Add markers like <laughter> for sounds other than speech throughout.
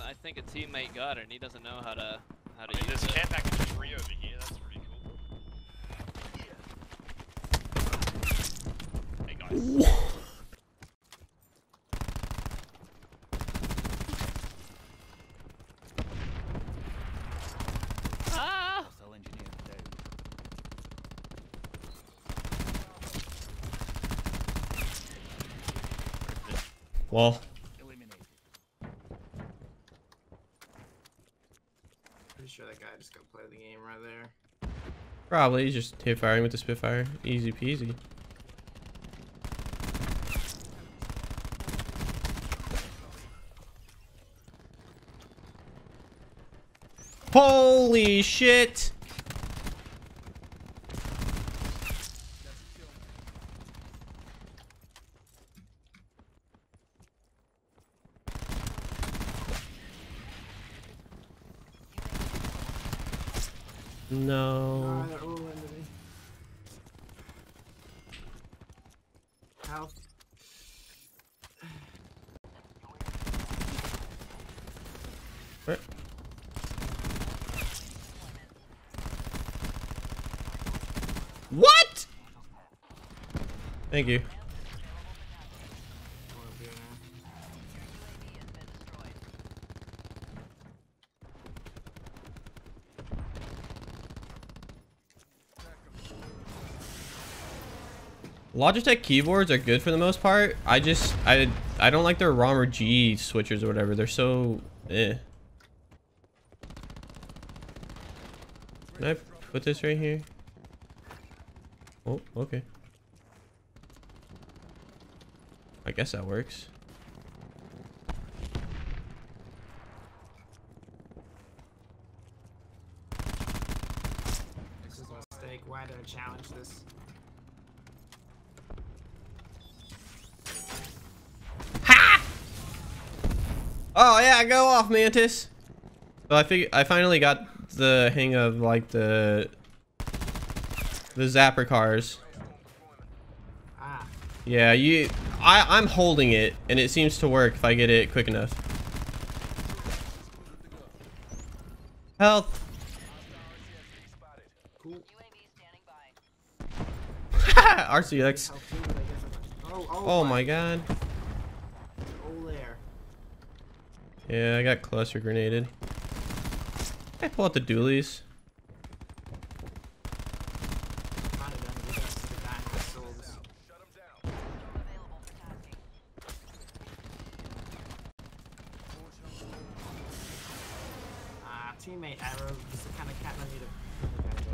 I think a teammate got it and he doesn't know how to how to I mean, use there's it. care package three over here. That's pretty cool. Hey guys. Ah! Hostile engineer down. Well, Eliminated. Pretty sure that guy just got play the game right there. Probably just hip firing with the Spitfire. Easy peasy. Holy shit! Where- What? Thank you. One up here now. Logitech keyboards are good for the most part. I just I I don't like their Romer-G switchers or whatever. They're so eh. Can I put this right here? Oh, okay. I guess that works. This is a mistake. Why did I challenge this? Oh yeah, go off, Mantis. So I fig I finally got the hang of like the the zapper cars. Ah, Yeah, you I I'm holding it and it seems to work if I get it quick enough. Health. <laughs> cool. RCX. Health too, but I guess I'm- Oh, oh, Oh my god. Oh, there. Yeah, I got cluster grenaded. I pull out the dualies.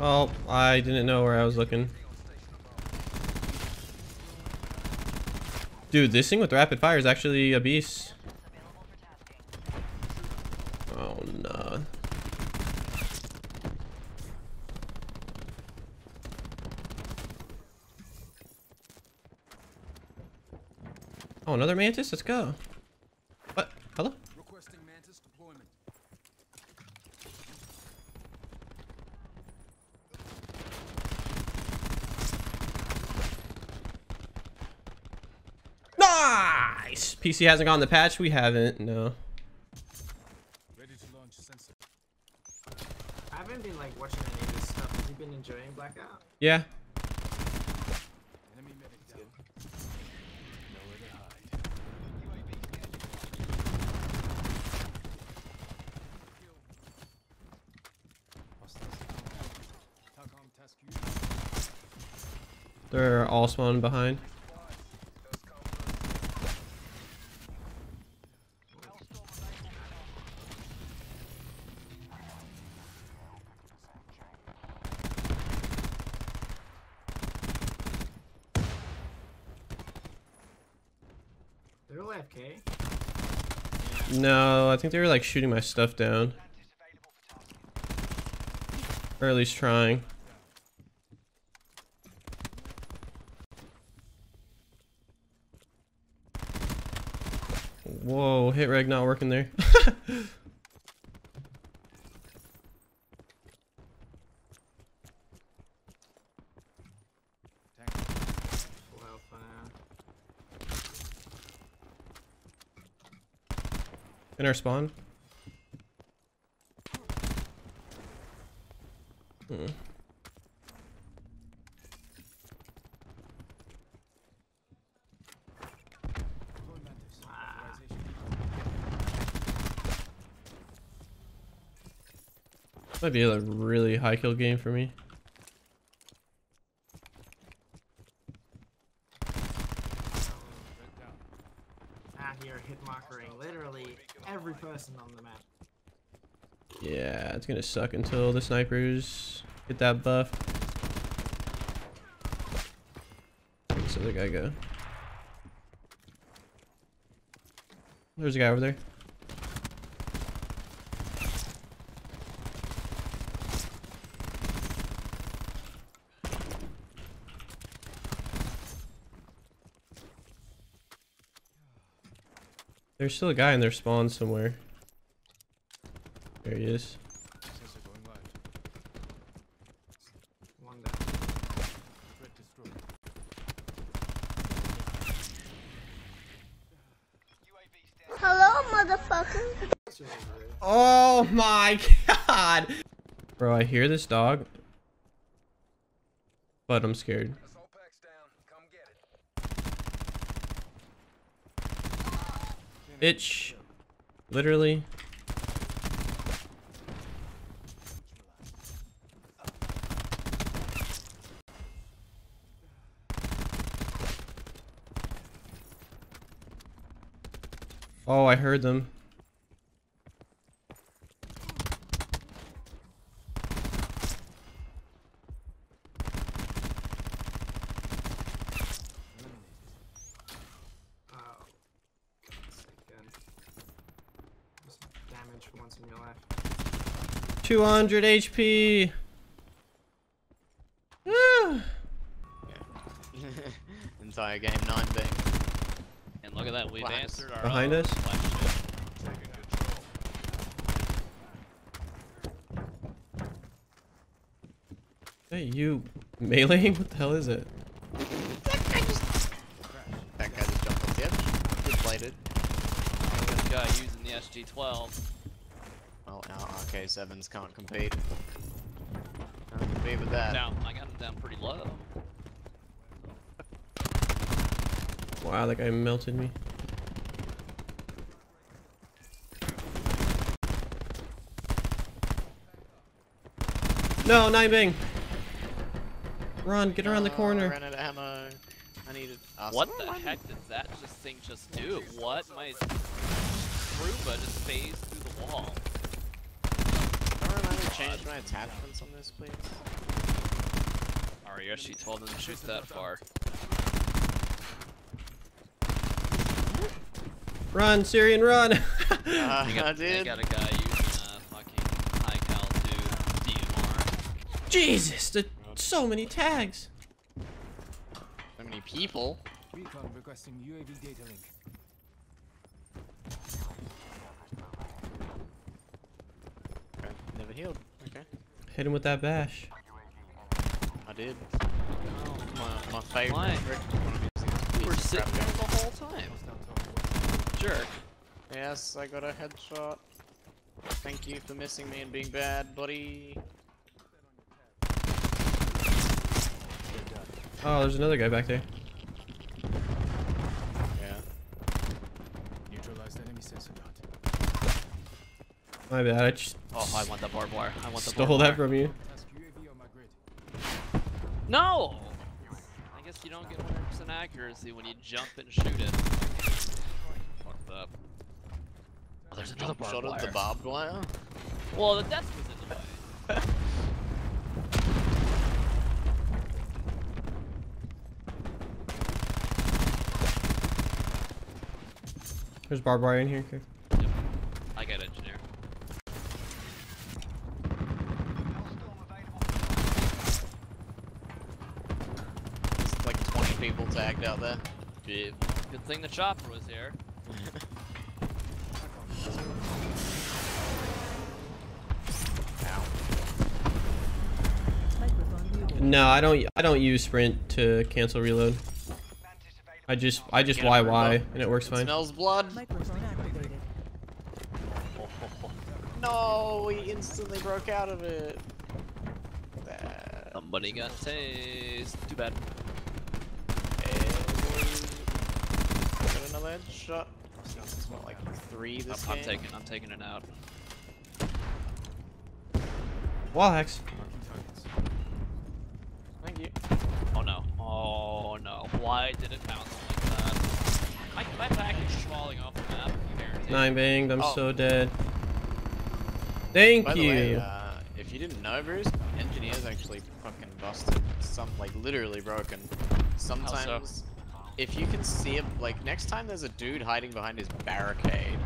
Oh, I didn't know where I was looking. Dude, this thing with rapid fire is actually a beast. Oh no. Oh, another mantis? Let's go. What? Hello? Requesting Mantis deployment. Nice! PC hasn't gone the patch? We haven't, no. Ready to launch sensor. I haven't been like watching any of this stuff. Have you been enjoying Blackout? Yeah. They're all spawning behind. They're all AFK. No, I think they were like shooting my stuff down. Or at least trying. Whoa, hit reg not working there. <laughs> In our spawn. Hmm. Might be a really high kill game for me. Ah, here, hit markering literally every person on the map. Yeah, it's gonna suck until the snipers get that buff. Where's the other guy go? There's a guy over there. There's still a guy in their spawn somewhere. There he is. Sensor going live. One down. Threat destroyed. Hello, motherfucker. Two over there. Oh my god! Bro, I hear this dog. But I'm scared. Bitch. Literally. Oh, I heard them. Oh. Second. Just damage for once in your life. 200 HP. Woo. <sighs> Entire game, 9 bang. And look at that, we've Behind us. answered our Behind us? question. Taking control. Hey, you meleeing? What the hell is it? That guy just jumped off the edge. Good plated. This guy using the SG-12. Well, our RK7s can't compete. Can't compete with that. Down, I got him down pretty low. Wow, that guy melted me. No, nine bang. Run, get around the Oh, I corner. ran out of ammo. I needed. Uh, What the run- heck did that just thing just do? What? My Kruba just phased through the wall. Someone remind me to change my attachments on this, please. Our SG-12 doesn't shoot that far. Run, Syrian, run. <laughs> Uh, They got, I they got a guy using uh, fucking high cal 2 DMR. Jesus, the, so many tags. So many people. Recon requesting UAV data link. Okay. Never healed. Okay. Hit him with that bash. I did. My, my favorite Why? trick when I'm using this You piece were sitting there the whole time. Jerk. Yes, I got a headshot. Thank you for missing me and being bad, buddy. Oh, there's another guy back there. Yeah. Neutralized enemy sensor dot. My bad, I just Oh, I want the barbed wire. I want the stole barbed that from you. Task UAV on my grid. No! I guess you don't get 100% accuracy when you jump and shoot it. Fucked up. Oh, there's another Jump barbed shot wire. of the barbed wire. Well, the desk was in the way. There's barbed wire in here. Okay. Yep. I got engineer. There's like 20 people tagged out there. Yeah. Good thing the chopper was here. No, I don't. I don't use sprint to cancel reload. I just, I just YY and it works It fine. smells blood. <laughs> No, he instantly broke out of it. Somebody got tased. Too bad. Got another headshot. It's what, like three I'm, this I'm taking. I'm taking it out. Wall hex. Thank you. Oh no. Oh no. Why did it bounce like that? My, my package is falling off the map. guaranteed. Nine banged. I'm Oh. so dead. Thank By you. the way, uh, if you didn't know, Bruce, engineers actually fucking busted. Some like literally broken. Sometimes, if you can see him, like next time there's a dude hiding behind his barricade,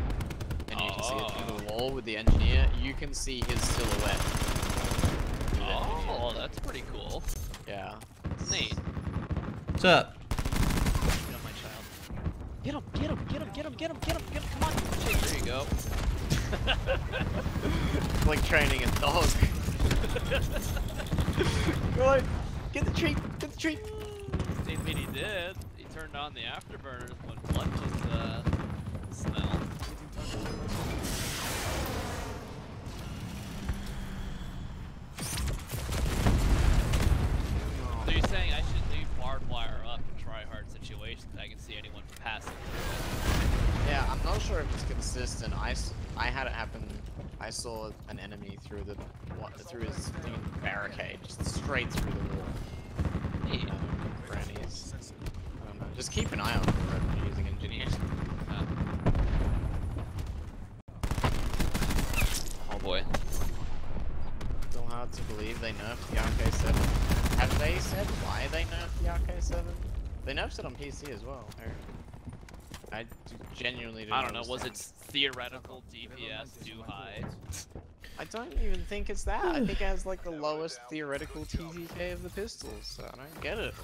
and you can see it through the wall with the engineer, you can see his silhouette. through the oh, engineer. Oh, that's pretty cool. Yeah. Neat. What's up? Get on my child. Get him, get him, get him, get him, get him, get him, get him, come on. There you go. <laughs> like training a dog. <laughs> Go on, get the treat, get the treat. I mean, he did. He turned on the afterburners when was, uh, smell. So you're saying I should leave barbed wire up in try-hard situations? I can see anyone passing Yeah, I'm not sure if it's consistent. I, I had it happen. I saw an enemy through the what, through his barricade, just straight through the wall. Neat. Uh, grannies. I don't know. Just keep an eye on you're using engineers. Uh. Oh boy. Still hard to believe they nerfed the RK7. Have they said why they nerfed the RK7? They nerfed it on PC as well. I genuinely I don't know, was it theoretical DPS too high? <laughs> I don't even think it's that. I think it has like the lowest theoretical TTK of the pistols. So I don't get it.